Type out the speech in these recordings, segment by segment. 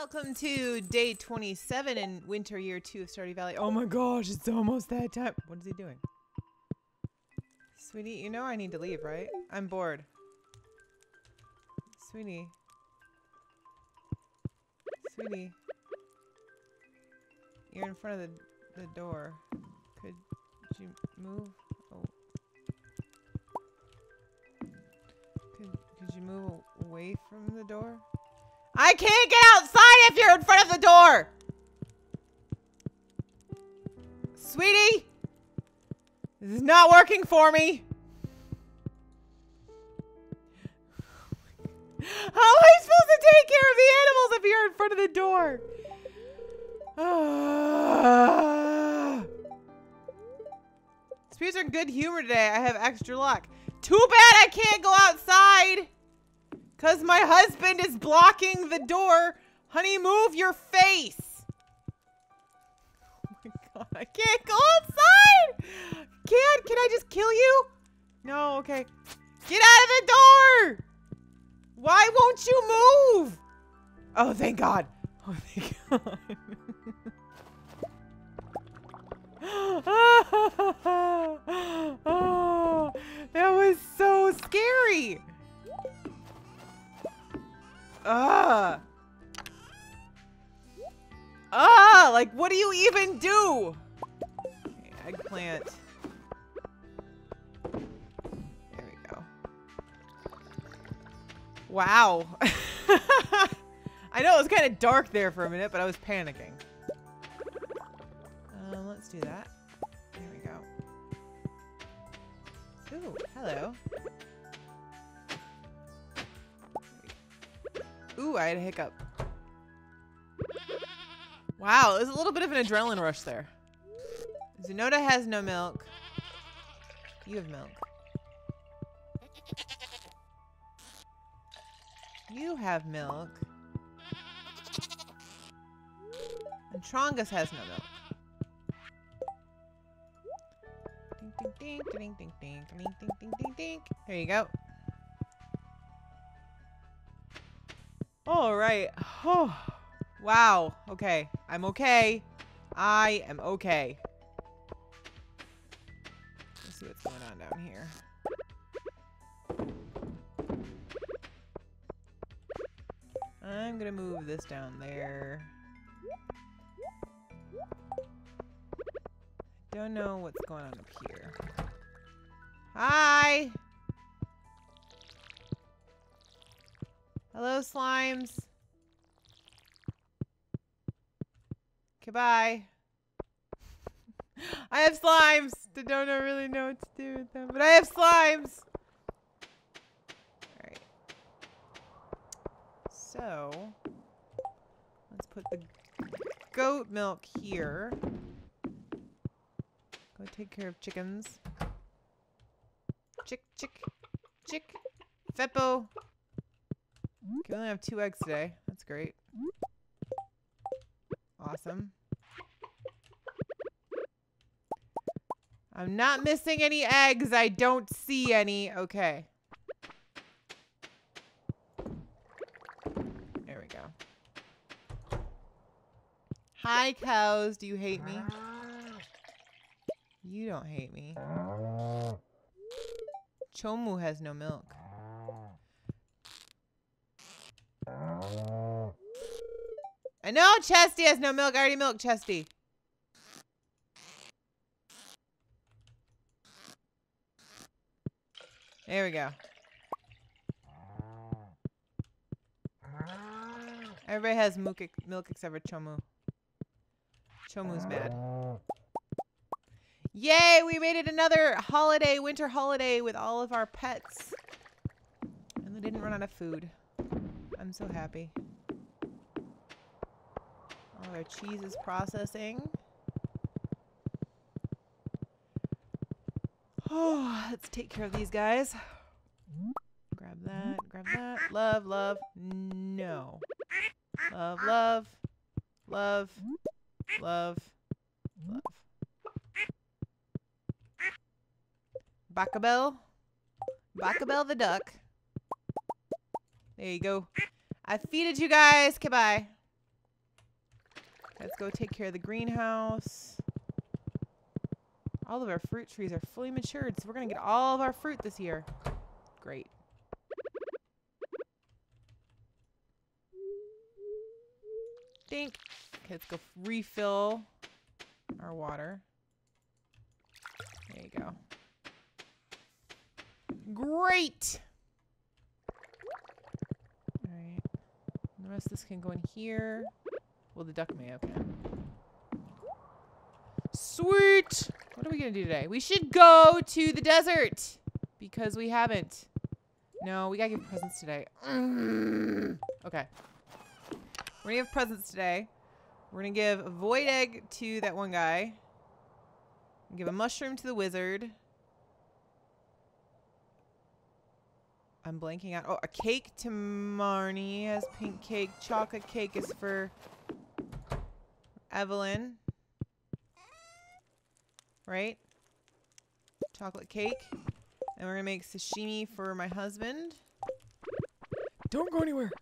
Welcome to day 27 in winter year two of Stardew Valley. Oh my gosh, it's almost that time. What is he doing? Sweetie, you know I need to leave, right? I'm bored. Sweetie. Sweetie. You're in front of the, the door. Could you move? Oh. Could, could you move away from the door? I can't get outside if you're in front of the door! Sweetie! This is not working for me! How am I supposed to take care of the animals if you're in front of the door? Ah. Spears are in good humor today. I have extra luck. Too bad I can't go outside! Because my husband is blocking the door. Honey, move your face. Oh my god, I can't go outside. Can't, can I just kill you? No, okay. Get out of the door. Why won't you move? Oh, thank God. Oh, thank God. what do you even do? Eggplant. There we go. Wow. I know it was kind of dark there for a minute, but I was panicking. Um, let's do that. There we go. Ooh, hello. Ooh, I had a hiccup. Wow, there's a little bit of an adrenaline rush there. Zenoda has no milk. You have milk. You have milk. And Trongus has no milk. Ding, ding, ding, ding, ding, ding, ding, ding, ding, ding. There you go. All right. Oh, wow. Okay. I'm okay. I am okay. Let's see what's going on down here. I'm gonna move this down there. Don't know what's going on up here. Hi! Hello, slimes. Goodbye. I have slimes. I don't really know what to do with them, but I have slimes. Alright. So, let's put the goat milk here. Go take care of chickens. Chick, chick, chick. Feppo. We only have two eggs today. That's great. Awesome. I'm not missing any eggs. I don't see any. Okay. There we go. Hi, cows. Do you hate me? You don't hate me. Chomu has no milk. I know Chesty has no milk. I already milked Chesty. There we go. Everybody has milk, except for Chomu. Chomu's mad. Yay! We made it another holiday, winter holiday with all of our pets. And they didn't run out of food. I'm so happy. All our cheese is processing. Oh, let's take care of these guys. Grab that, grab that. Love, love, no. Love, love, love, love, love. Bacabel. Bacabel the duck. There you go. I feeded you guys. Goodbye. Let's go take care of the greenhouse. All of our fruit trees are fully matured, so we're going to get all of our fruit this year. Great. Think. Okay, let's go refill our water. There you go. Great! Alright. The rest of this can go in here. Well, the duck mayo can. Sweet! What are we going to do today? We should go to the desert! Because we haven't. No, we got to give presents today. Okay. We're going to give presents today. We're going to give a void egg to that one guy. Give a mushroom to the wizard. I'm blanking out. Oh, a cake to Marnie has pink cake. Chocolate cake is for Evelyn. Right? Chocolate cake. And we're going to make sashimi for my husband. Don't go anywhere.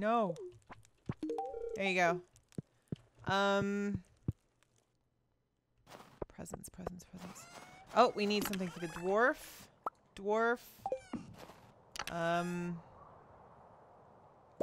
No. There you go. Um, presents, presents, presents. Oh, we need something for the dwarf. Dwarf. Um,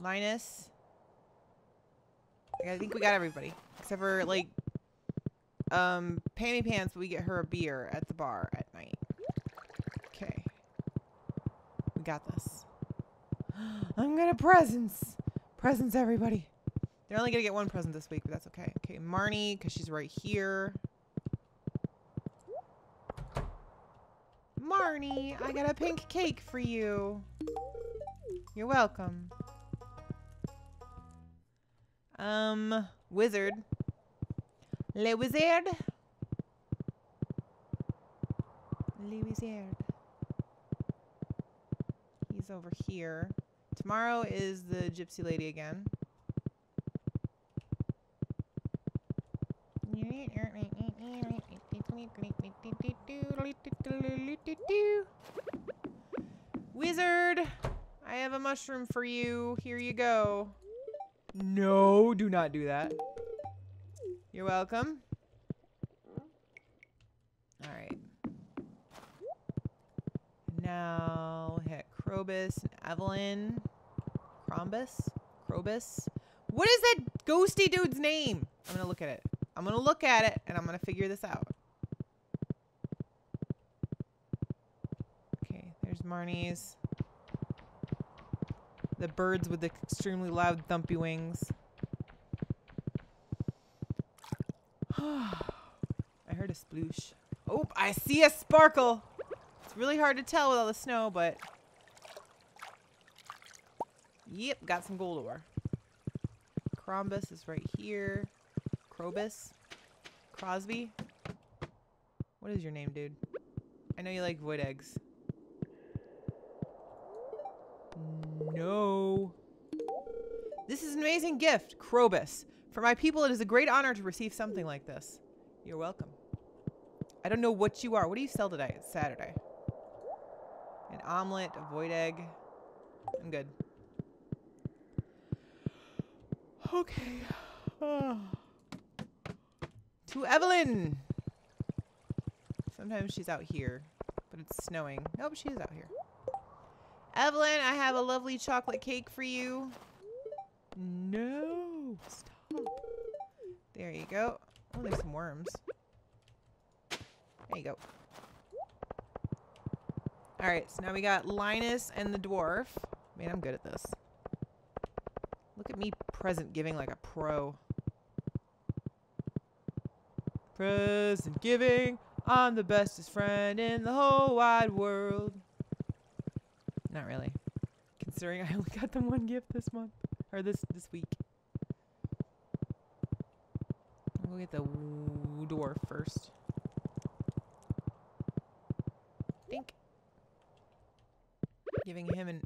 Linus. I think we got everybody. Except for, like, um, Panty Pants, we get her a beer at the bar at night. Okay. We got this. I'm gonna presents. Presents, everybody. They're only gonna get one present this week, but that's okay. Okay, Marnie, because she's right here. Marnie, I got a pink cake for you. You're welcome. Um, wizard. Le wizard. Le wizard. He's over here. Tomorrow is the gypsy lady again. Wizard, I have a mushroom for you. Here you go. No, do not do that. You're welcome. All right. Now hit Krobus and Evelyn. Crombus? Krobus? What is that ghosty dude's name? I'm going to look at it. I'm going to look at it and I'm going to figure this out. Okay, there's Marnie's. The birds with the extremely loud thumpy wings. I heard a sploosh. Oh, I see a sparkle. It's really hard to tell with all the snow, but... Yep, got some gold ore. Crombus is right here. Krobus? Crosby? What is your name, dude? I know you like void eggs. No. This is an amazing gift, Krobus. For my people, it is a great honor to receive something like this. You're welcome. I don't know what you are. What do you sell today? It's Saturday. An omelet, a void egg. I'm good. Okay. To Evelyn. Sometimes she's out here, but it's snowing. Nope, she is out here. Evelyn, I have a lovely chocolate cake for you. No. Stop. There you go. Oh, there's some worms. There you go. Alright, so now we got Linus and the dwarf. Man, I'm good at this. Look at me present giving like a pro. Present giving. I'm the bestest friend in the whole wide world. Not really. Considering I only got them one gift this month. Or this this week. We'll get the dwarf first. Think. Giving him an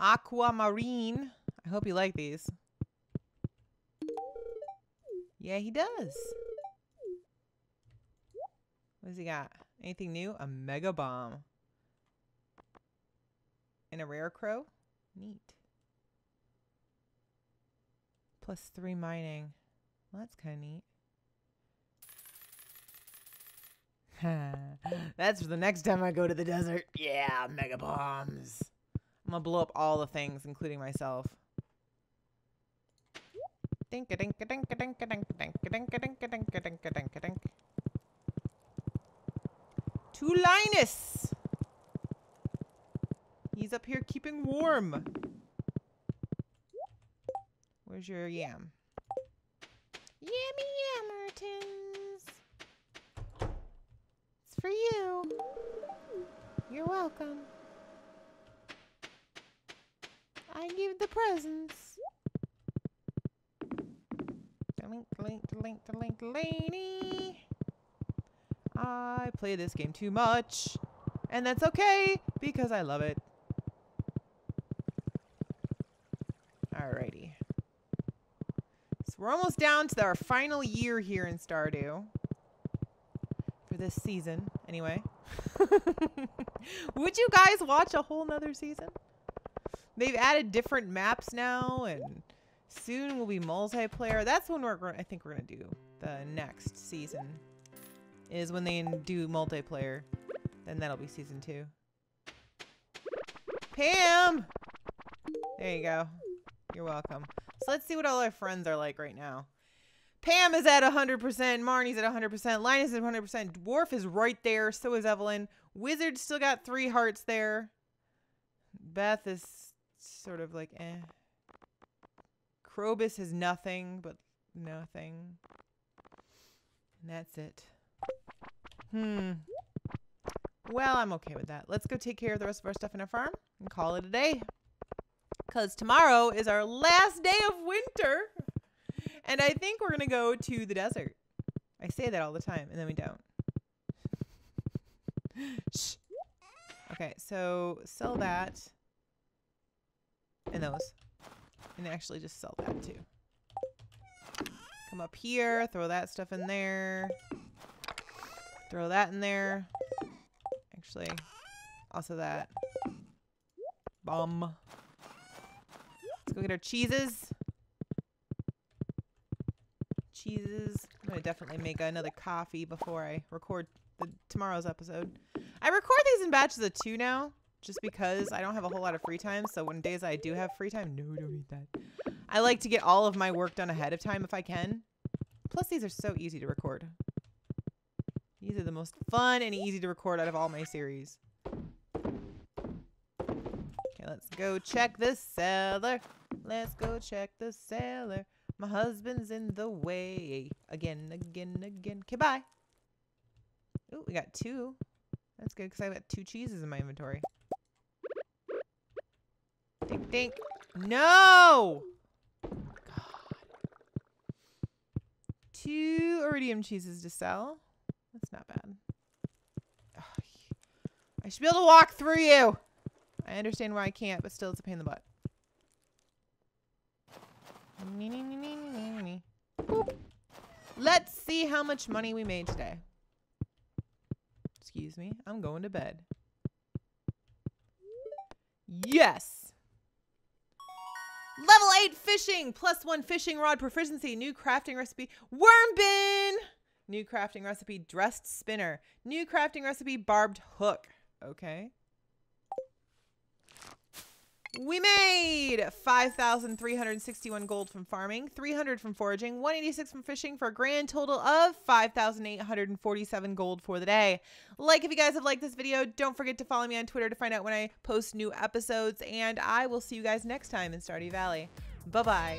aquamarine. I hope you like these. Yeah, he does. What does he got? Anything new? A mega bomb. And a Rarecrow? Neat. Plus three mining. Well, that's kind of neat. That's for the next time I go to the desert. Yeah, mega bombs. I'm gonna blow up all the things, including myself. Dink a dink a dink a dink a dink a dink a dink a dink a dink a dink a dink a dink. To Linus! He's up here keeping warm. Where's your yam? Yummy! It's for you. You're welcome. I give the presents. Link, link, link, link, lady. I play this game too much. And that's okay because I love it. Alrighty. So we're almost down to our final year here in Stardew. For this season, anyway. Would you guys watch a whole nother season? They've added different maps now and soon will be multiplayer. That's when we're I think we're going to do the next season is when they do multiplayer. Then that'll be season two. Pam! There you go. You're welcome. So let's see what all our friends are like right now. Pam is at 100%. Marnie's at 100%. Linus is 100%. Dwarf is right there. So is Evelyn. Wizard still got three hearts there. Beth is sort of like eh. Krobus has nothing but nothing. And that's it. Hmm. Well, I'm okay with that. Let's go take care of the rest of our stuff in our farm and call it a day. Because tomorrow is our last day of winter. And I think we're to go to the desert. I say that all the time, and then we don't. Shh. Okay, so sell that. And those. And actually just sell that too. Come up here, throw that stuff in there. Throw that in there. Actually, also that. Bum. Let's go get our cheeses. Cheeses. I'm to definitely make another coffee before I record the, tomorrow's episode. I record these in batches of two now, just because I don't have a whole lot of free time. So when days I do have free time, no, don't eat that. I like to get all of my work done ahead of time if I can. Plus, these are so easy to record. These are the most fun and easy to record out of all my series. Okay, let's go check the cellar. Let's go check the cellar. My husband's in the way. Again, again, again. Okay, bye. Ooh, we got two. That's good because I've got two cheeses in my inventory. Dink, dink. No! God. Two iridium cheeses to sell. That's not bad. I should be able to walk through you. I understand why I can't, but still it's a pain in the butt. Let's see how much money we made today. Excuse me. I'm going to bed. Yes. Level 8 fishing. Plus 1 fishing rod proficiency. New crafting recipe. Worm bin. New crafting recipe, dressed spinner. New crafting recipe, barbed hook. Okay. We made 5,361 gold from farming, 300 from foraging, 186 from fishing for a grand total of 5,847 gold for the day. Like if you guys have liked this video, don't forget to follow me on Twitter to find out when I post new episodes, and I will see you guys next time in Stardew Valley. Bye-bye.